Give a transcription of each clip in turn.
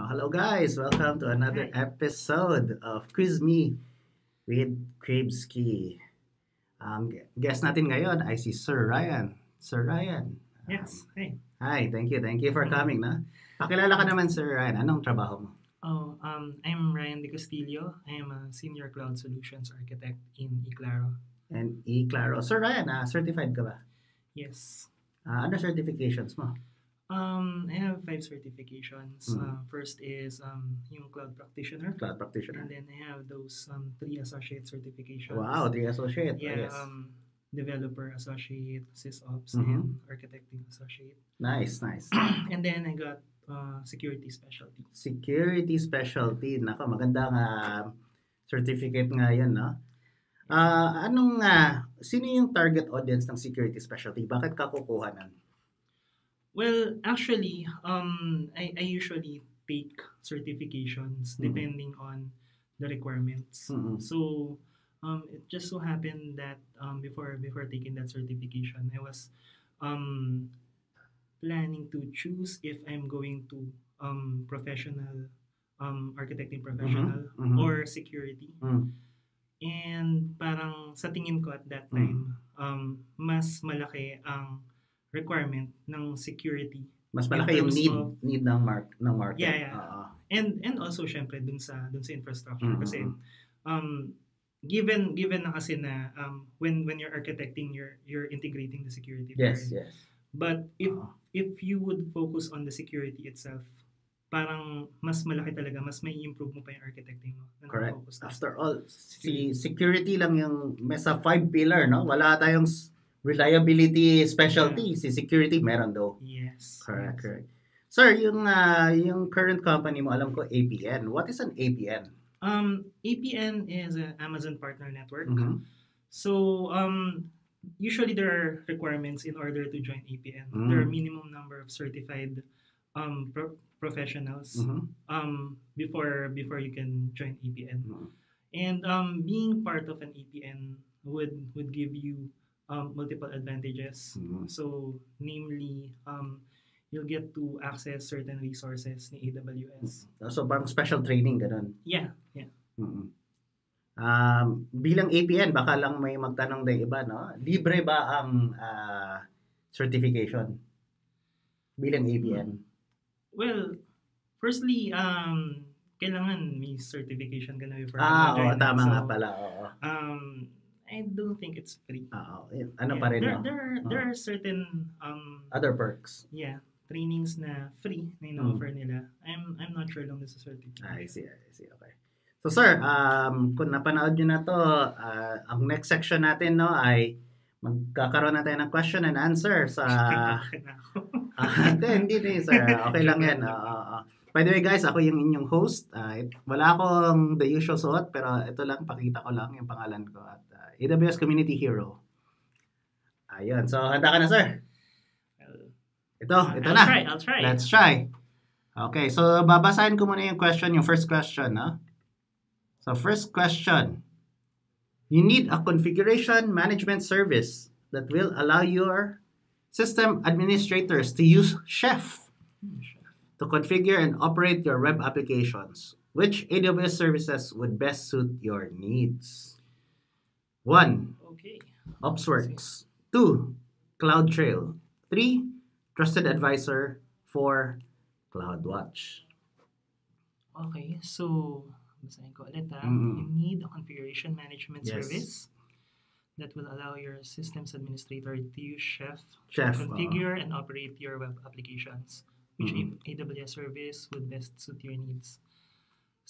Oh, hello guys, welcome to another Hi. episode of Quiz Me with Kribski. Ang guest natin ngayon ay si Sir Ryan. Sir Ryan. um, Yes. Hey. Hi, thank you. Thank you for coming, na. Pakilala ka naman, Sir Ryan. Anong trabaho mo? Oh, um, I'm Ryan De Castillo. I am a senior cloud solutions architect in Eclaro. And E-Claro. Sir Ryan, ah, certified ka ba? Yes. Ah, ano certifications mo? Um, I have five certifications. Mhm. Uh, first is um, yung cloud practitioner, Cloud practitioner. and then I have those um, three associate certifications. Wow, three associate. Oh, Yeah. yes. Um, developer associate, sysops, Mhm. and architecting associate. nice, nice. and then I got uh, security specialty. Security specialty. Nako, magandang ah, certificate nga yan, no? Ah, anong, ah, sino yung target audience ng security specialty? Bakit ka kukuha nun? Well, actually, um, I, I usually take certifications Mhm. depending on the requirements. Mhm. So, um, it just so happened that um, before before taking that certification, I was um, planning to choose if I'm going to um, professional um, architecting professional mhm. or security. Mm. And parang sa tingin ko at that Mm. time, um, mas malaki ang requirement ng security Mas malaki yung need of- need ng mark ng market. Yeah, yeah. Oo. and and also syempre dun sa dun sa infrastructure Mm, kasi um given given na kasi na um when when you're architecting you're you're integrating the security Yes, part. yes. but if Oo. if you would focus on the security itself parang mas malaki talaga mas may improve mo pa yung architecting mo na Correct. ka. After all, si security lang yung may sa five pillar, no? Wala tayong reliability specialty. Si security meron daw. yes Correct, yes. correct. Sir, yung ah, yung current company mo, alam ko APN. What is an APN? um APN is an Amazon partner network Mhm. So, um, usually there are requirements in order to join APN. Mm. There are minimum number of certified um, pro- professionals Mhm. um, before before you can join APN. Mhm. And um, being part of an APN would would give you um, multiple advantages. Mhm. So, namely, um, you'll get to access certain resources ni AWS. So, parang special training, ganun. Yeah, yeah. Mhm. Um, bilang APN, baka lang may magtanong din iba, no? Libre ba ang ah, certification bilang APN? Well, firstly, um, kailangan may certification ka na before Ah, oo, tama So, nga pala, oo. Um, I don't think it's free. Oo, yun. ano Yeah, pa rin, there, no? there, are, there are certain, um, Other perks. yeah, trainings na free na ino-offer nila. I'm, I'm not sure lang sa certificate. I see, I see, okay. So sir, um, kung napanood nyo na to, ah, ang next section natin no ay magkakaroon na tayo ng question and answer sa na. Ah, Hindi, hindi, hindi, sir. Okay lang yan. Oo. By the way, guys, ako yung inyong host. Ah, it- wala akong the usual suot, pero ito lang, pakita ko lang yung pangalan ko at ah, AWS Community Hero. Ayun. So, handa ka na, sir? Ito, ito I'll na. try, I'll try. Let's try. Okay, so babasahin ko muna yung question, yung first question, no? So, first question. You need a configuration management service that will allow your system administrators to use Chef to configure and operate your web applications. Which AWS services would best suit your needs? 1. Okay. OpsWorks. 2. CloudTrail. 3. Trusted Advisor. 4. CloudWatch. Okay, so, basahin ko ulit ha. Mm. You need a configuration management Yes. service that will allow your systems administrator to use Chef Chef. to configure and operate your web applications. Which Mhm. AWS service would best suit your needs.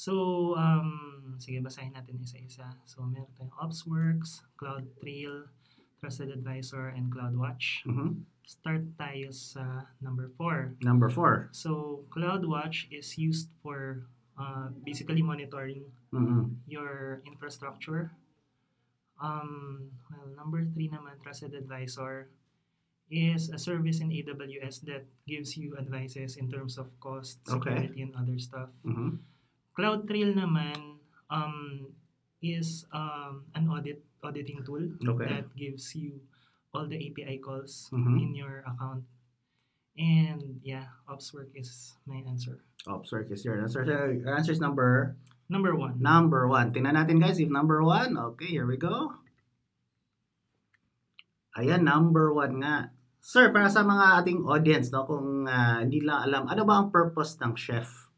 So, um, sige, basahin natin isa-isa. So, meron tayong OpsWorks, CloudTrail, Trusted Advisor, and CloudWatch. Mhm. Start tayo sa number 4. Number 4. So, CloudWatch is used for uh, basically monitoring Mhm. your infrastructure. Um, well, number three naman, Trusted Advisor, is a service in AWS that gives you advices in terms of cost, Okay. security, and other stuff. Mhm. CloudTrail naman um, is um, an audit auditing tool Okay. that gives you all the API calls Mhm. in your account. And yeah, ops work is my answer. Ops work is your answer. So, your answer is number Number one. number one. Tingnan natin guys if number one. Okay, here we go. Ayan, number one nga. Sir, para sa mga ating audience, no, kung ah, hindi lang alam, ano ba ang purpose ng chef?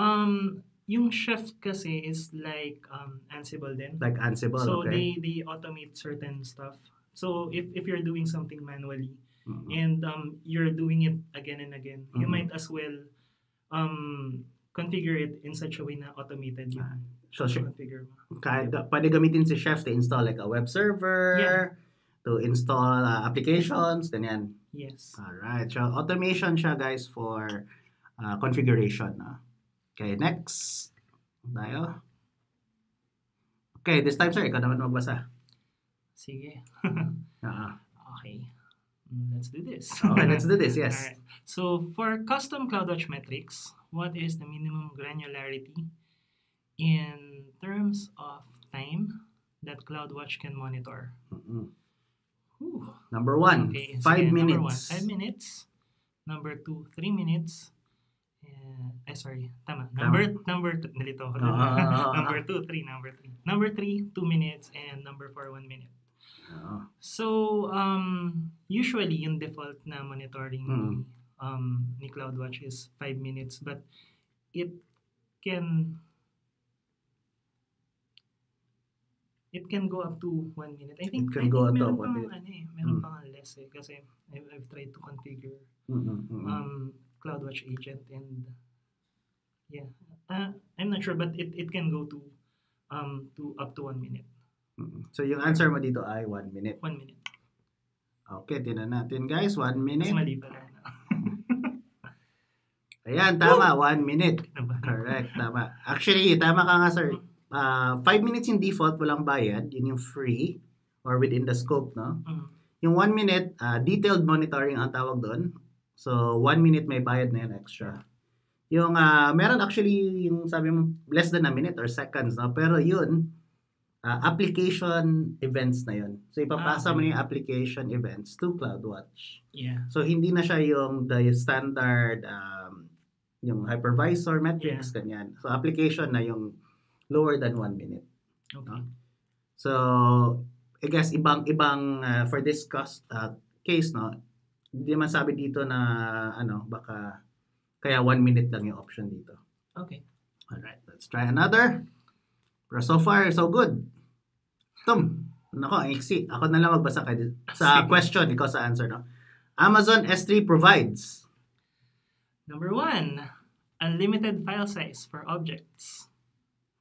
Um, yung chef kasi is like um, Ansible din. Like Ansible, so okay? they they automate certain stuff. So if if you're doing something manually Mhm. and um, you're doing it again and again, you Mhm. might as well um, configure it in such a way na automated yung So, sh- configure mo. kahit, pwede gamitin si chef to install like a web server, Yeah. to install ah, applications, ganyan. Yes. Alright, so automation siya guys for ah, configuration. no? Okay, next. Tayo. Okay, this time sir, ikaw naman magbasa. Sige. Ah, okay. Mm, Let's do this. okay, let's do this, yes. Alright. So for custom CloudWatch metrics, what is the minimum granularity in terms of time that CloudWatch can monitor? Whew. Number one, Okay, five sige, Number one, minutes. five minutes. Number two, three minutes. Uh, ay, sorry. Tama. Number, number, two, nalito ako. Ah. number two, three, number three. Number three, two minutes. And number four, one minute. Oo. So, um, usually, yung default na monitoring Mm. ni, um, ni CloudWatch is 5 minutes, but it can it can go up to 1 minute. I think, It can I go think up to one minute. ano eh, meron Mm. pang less eh, kasi I've, I've tried to configure Mm-mm, mm-mm. um, CloudWatch agent and yeah, uh, I'm not sure, but it, it can go to um to up to 1 minute. So yung answer mo dito ay one minute. 1 minute. Okay, tinan natin guys, one Mas minute. mali pala. Ayan, tama, one minute. Correct, tama. Actually, tama ka nga, sir. Uh, five minutes yung default, walang bayad. Yun yung free or within the scope, no? Mm. Yung one minute, uh, detailed monitoring ang tawag doon. So, one minute may bayad na yun extra. Yung, uh, meron actually, yung sabi mo, less than a minute or seconds, no? Pero yun, uh, application events na yun. So, ipapasa Ah, mo na yung application events to CloudWatch. Yeah. So, hindi na siya yung the standard, um, yung hypervisor metrics, ganyan. So, application na yung lower than one minute. Okay. So, I guess ibang-ibang uh, for this cost, uh, case, no, hindi man sabi dito na, ano, baka, kaya one minute lang yung option dito. Okay. Alright, let's try another. Pero so far, so good. Tom, nako, ang iksi. Ako na lang magbasa kayo sa question, ikaw sa answer, no? Amazon S3 provides Number one, unlimited file size for objects.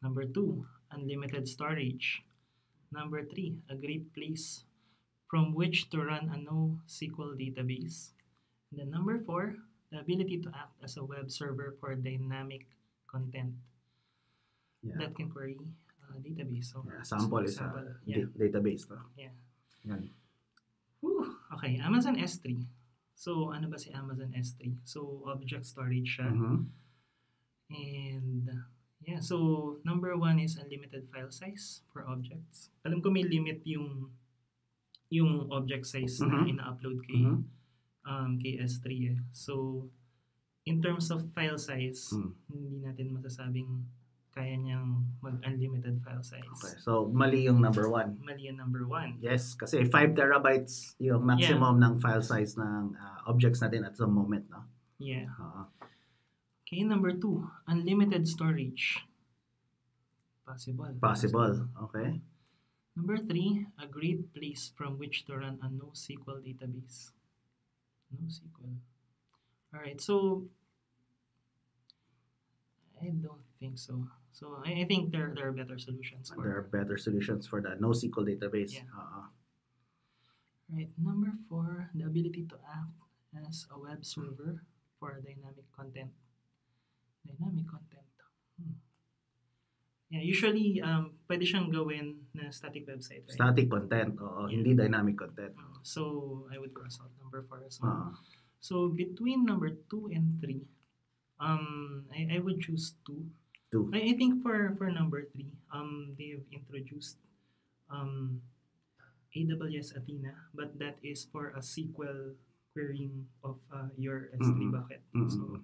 Number two, unlimited storage. Number three, a great place from which to run a NoSQL database. And then number four, the ability to act as a web server for dynamic content Yeah. that can query a database. So, Yeah, sample is a example, yeah. da- database, no? Yeah. Yan. Whew. Okay, Amazon S3. So, ano ba si Amazon S3? So, object storage siya. Mhm. And yeah, so number one is unlimited file size for objects. Alam ko may limit yung yung object size na Mhm. ina-upload kay Mhm. um kay S3 eh. So in terms of file size, Mm. hindi natin masasabing kaya niyang mag-unlimited file size. Okay, so mali yung number one. Mali yung number one. Yes, kasi 5 terabytes yung maximum ng file size ng uh, objects natin at the moment, no? Yeah. Oo. Okay, number two, unlimited storage. Possible. Possible, okay? Number three, a great place from which to run a NoSQL database. NoSQL. All right, so I don't think so. So I, I think there there are better solutions for. There are better solutions for the NoSQL database. Yeah. Uh-uh. Oo. Right. Number four, the ability to act as a web server for dynamic content. Dynamic content. Yeah, usually um pwede siyang gawin na static website, right? Static content, oo, Yeah. hindi dynamic content. Mm, So I would cross out number four as well. Oo. So between number two and three, um, I, I would choose two. Two. I, I think for for number three, um, they've introduced um, AWS Athena, but that is for a SQL querying of uh, your S3 Mm-mm. bucket. Mm-mm. So,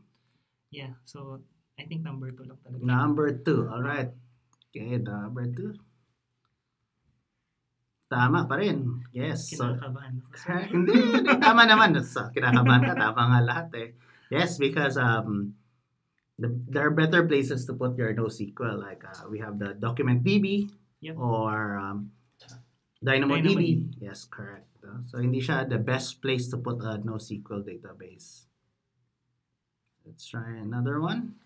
yeah. So, I think number two lang talaga. Number two. Alright. Two. Tama pa rin. Yes. So, Kinakabahan ako. So, hindi, hindi. Tama naman. Sa kinakabahan ka, tama nga lahat eh. Yes, because um, the, there are better places to put your NoSQL. Like uh, we have the document DB Yep. or um, DynamoDB. DynamoDB. Yes, correct. Uh, so hindi siya the best place to put a NoSQL database. Let's try another one.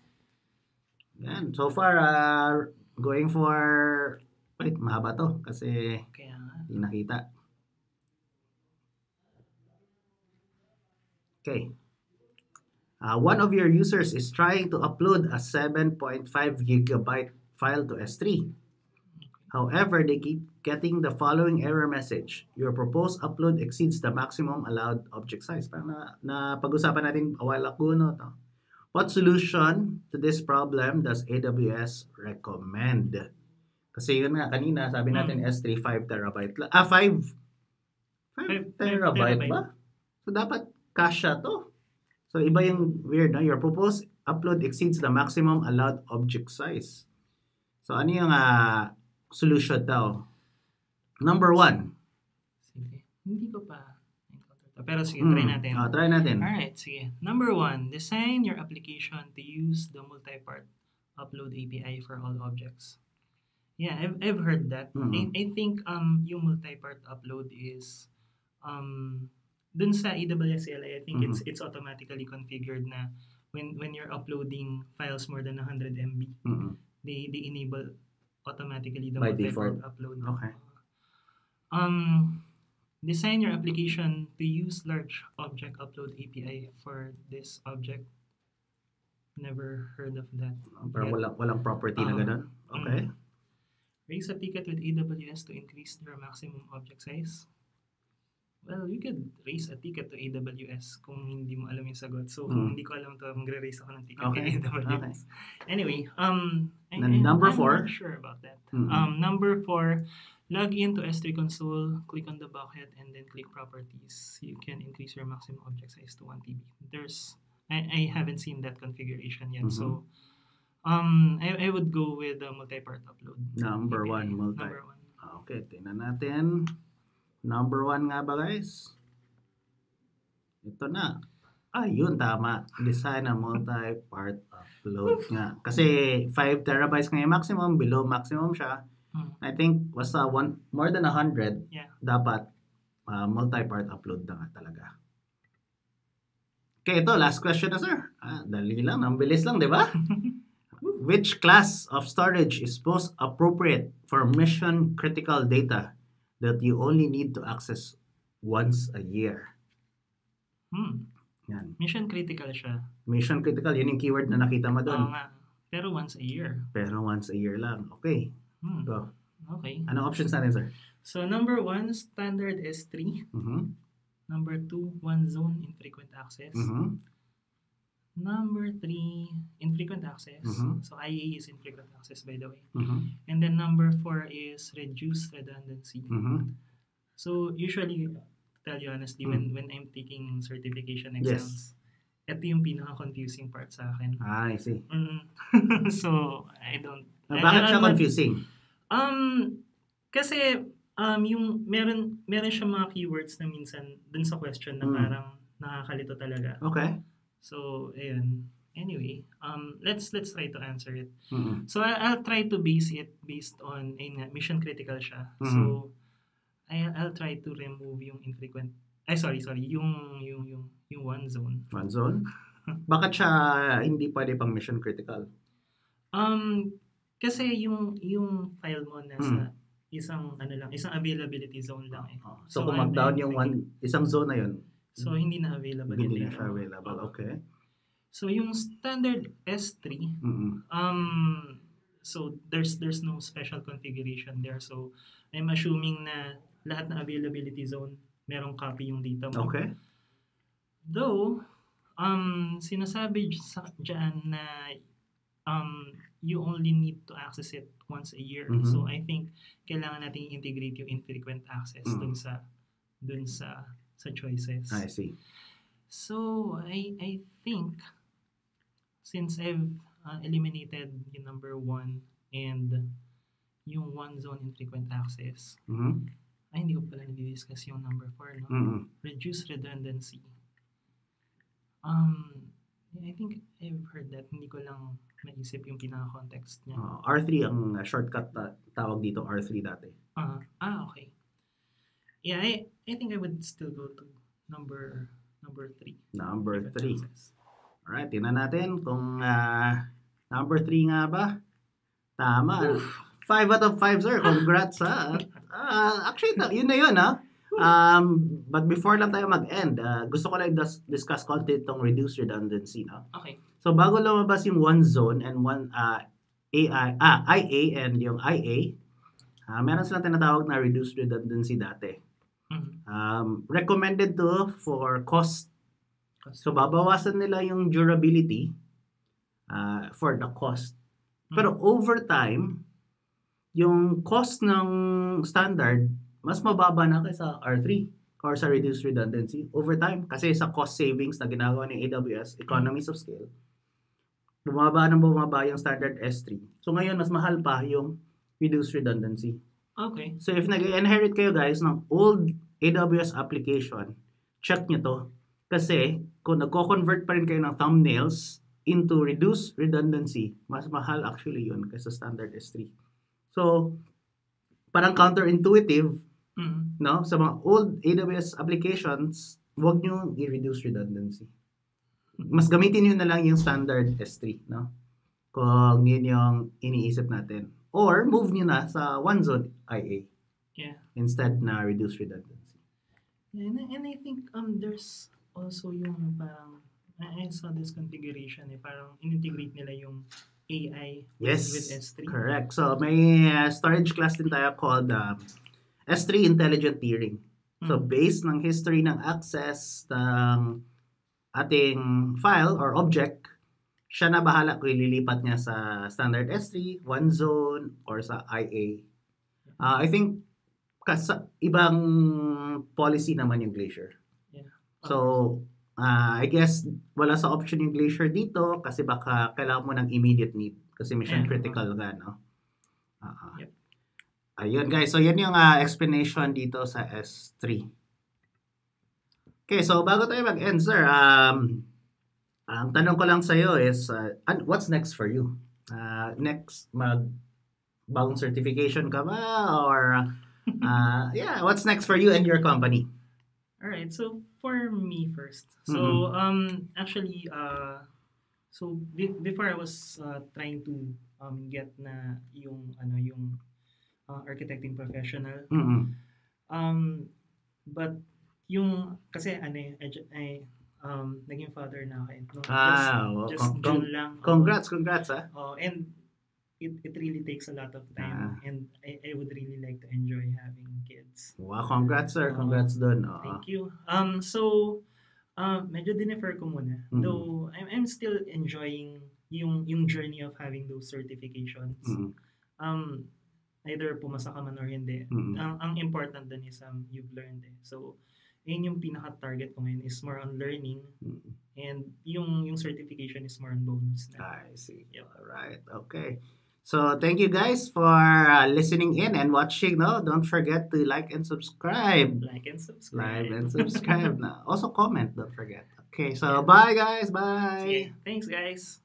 Yan. So far, uh, going for... Wait, mahaba to kasi kaya nga. hindi nakita. Okay. Uh, one of your users is trying to upload a 7.5 gigabyte file to S3. However, they keep getting the following error message. Your proposed upload exceeds the maximum allowed object size. Parang na, na pag-usapan natin a while ago, no? To. What solution to this problem does AWS recommend? Kasi yun nga, kanina sabi natin S3 5 terabyte. Ah, 5. 5 Five- five terabyte terabyte. ba? So, dapat kasha to. So, iba yung weird, no? Your proposed upload exceeds the maximum allowed object size. So, ano yung ah, solution daw? Number one. Sige. Hindi ko pa. Pero sige, Hmm. try natin. Ah, try natin. Alright, sige. Number one, design your application to use the multi-part upload API for all objects. Yeah, I've, I've heard that. Mhm. I, I think um yung multi-part upload is um dun sa AWS CLI, I think it's Mm-hmm. it's automatically configured na when when you're uploading files more than 100 MB, Mm-mm. they they enable automatically the By multi-part default. upload. Okay. Um, design your application to use large object upload API for this object. Never heard of that. Pero yet. walang, walang property na Ah. ganun. Okay. Mm. Raise a ticket with AWS to increase their maximum object size. Well, you could raise a ticket to AWS kung hindi mo alam yung sagot. So, kung Mm. hindi ko alam to, magre-raise ako ng ticket Okay. kay AWS. Anyway, um, I, number I'm four. not sure about that. Mm-mm. Um, number four, log in to S3 console, click on the bucket, and then click properties. You can increase your maximum object size to 1 TB. There's, I, I haven't seen that configuration yet. So, um, I, I would go with the multi-part upload. Number API. one, multi. Number one. Okay, tingnan natin. Number one nga ba guys? Ito na. Ayun, tama. Design a multi-part upload nga. Kasi 5 terabytes nga yung maximum, below maximum siya. Hmm. I think basta one, more than 100, Yeah. dapat uh, multi-part upload na nga talaga. Okay, ito, last question na sir. Ah, dali lang, ang bilis lang, di ba? Which class of storage is most appropriate for mission critical data that you only need to access once a year? Hmm. Yan. Mission critical siya. Mission critical, yun yung keyword na nakita mo Oo doon. nga. Pero once a year. Pero once a year lang. Okay. Hmm. Go. Okay. Anong options natin, sir? So, number one, standard S3. Mhm. Number two, one zone infrequent access. Mhm. Number three, infrequent access. Mhm. So IA is infrequent access, by the way. Mhm. And then number four is reduced redundancy. Mhm. So usually, to tell you honestly, when when I'm taking certification Hmm. Yes. Ito yung pinaka-confusing part sa akin. Ah, I see. Mm. so I don't. I- bakit siya confusing? Um, kasi um yung meron meron siya mga keywords na minsan dun sa question na Mm. parang nakakalito talaga. Okay. So, ayun. Anyway, um, let's let's try to answer it. Mhm. So, I- I'll try to base it based on, ayun nga, mission critical siya. Mhm. So, I, I'll try to remove yung infrequent, ay sorry, sorry, yung, yung, yung, yung one zone. One zone? Bakit siya hindi pwede pang mission critical? Um, kasi yung, yung file mo Hmm. nasa isang, ano lang, isang availability zone lang eh. Oh, So, So, kung mag-down yung one, isang zone na yun, So, hindi na available. hindi na data siya available. Okay. So, yung standard S3, Mhm. Um, so there's there's no special configuration there. So I'm assuming na lahat ng availability zone merong copy yung data mo. Okay. Though um sinasabi sa diyan na um you only need to access it once a year. Mhm. So I think kailangan nating integrate yung infrequent access Mhm. dun sa dun sa sa choices. I see. So I I think since I've uh, eliminated yung number one and yung one zone infrequent access, Mhm. Ay hindi ko pala nadi-discuss yung number four, no? Mhm. Reduce redundancy. Um, I think I've heard that. Hindi ko lang naisip yung pinaka-context niya. Oh, R3 ang uh, shortcut na tawag dito, R3 dati. Ah, ah, okay. Yeah, I, I think I would still go to number number three. Number Frequent 3. access. Alright, tingnan natin kung ah, number 3 nga ba. Tama. 5 out of 5, sir. Congrats, ha. Ah, actually, yun na yun, ha. Um, but before lang tayo mag-end, ah, gusto ko lang dis- discuss konti itong reduce redundancy, no? Okay. So, bago lumabas yung one zone and one ah, AI, ah, IA and yung IA, ah, meron silang tinatawag na reduced redundancy dati. Mhm. Um, recommended to for cost Cost. So, babawasan nila yung durability uh, for the cost. Pero over time, yung cost ng standard, mas mababa na kaysa R3 or sa reduced redundancy over time. Kasi sa cost savings na ginagawa ng AWS, economies of scale, bumaba ng bumaba yung standard S3. So, ngayon, mas mahal pa yung reduced redundancy. Okay. So if nag-inherit kayo guys ng old AWS application, check nyo to. Kasi kung nagko-convert pa rin kayo ng thumbnails into reduced redundancy, mas mahal actually yun kaysa standard S3. So, parang counterintuitive, Mhm. no? Sa mga old AWS applications, huwag nyo i-reduce redundancy. Mas gamitin nyo na lang yung standard S3, no? Kung yun yung iniisip natin. Or, move nyo na sa one zone IA Yeah. instead na reduce redundancy. Yeah, and, I- and I think um there's also yung parang I, I saw this configuration eh parang integrate nila yung AI Yes, with S3. Correct. So, may uh, storage class din tayo called um, S3 Intelligent Tiering. So, Mm. based ng history ng access ng ating file or object, siya na bahala kung ililipat niya sa standard S3, one zone, or sa IA. Uh, I think kasa, ibang policy naman yung Glacier. Yeah. So, uh, I guess wala sa option yung Glacier dito kasi baka kailangan mo ng immediate need kasi mission Yeah. critical ka, no? Ah. Yep. Ayun guys, so yan yung ah, explanation dito sa S3. Okay, so bago tayo mag-end, sir, um, ang tanong ko lang sa'yo is, uh, what's next for you? Uh, next, mag bagong certification ka ba? Or, uh, yeah, what's next for you and your company? All right. So for me first. So Mhm. um actually uh so be- before I was uh, trying to um get na yung ano yung uh, architecting professional Mm-mm. um but yung kasi ano eh, I, um naging father na ako eh. No, Ah, well, just, just con- con- lang. Congrats, congrats, ah. Oh, and it, it really takes a lot of time Ah. and I, I would really like to enjoy having kids. Wow, congrats, sir. Congrats dun. Oo. Thank you. Um so um medyo dinefer ko muna. Mhm. Though I'm I'm still enjoying yung yung journey of having those certifications. Mm-mm. Um either pumasa ka man or hindi. Mm-mm. Ang ang important dun is um you've learned eh. So yun yung pinaka-target ko ngayon is more on learning Mm-mm. and yung yung certification is more on bonus na. I see. Yep. All right. Okay. So thank you guys for uh, listening in and watching. No, don't forget to like and subscribe. Like and subscribe. Like and subscribe. Also comment. Don't forget. Okay. So Yeah. bye guys. Bye. Sige. Thanks guys.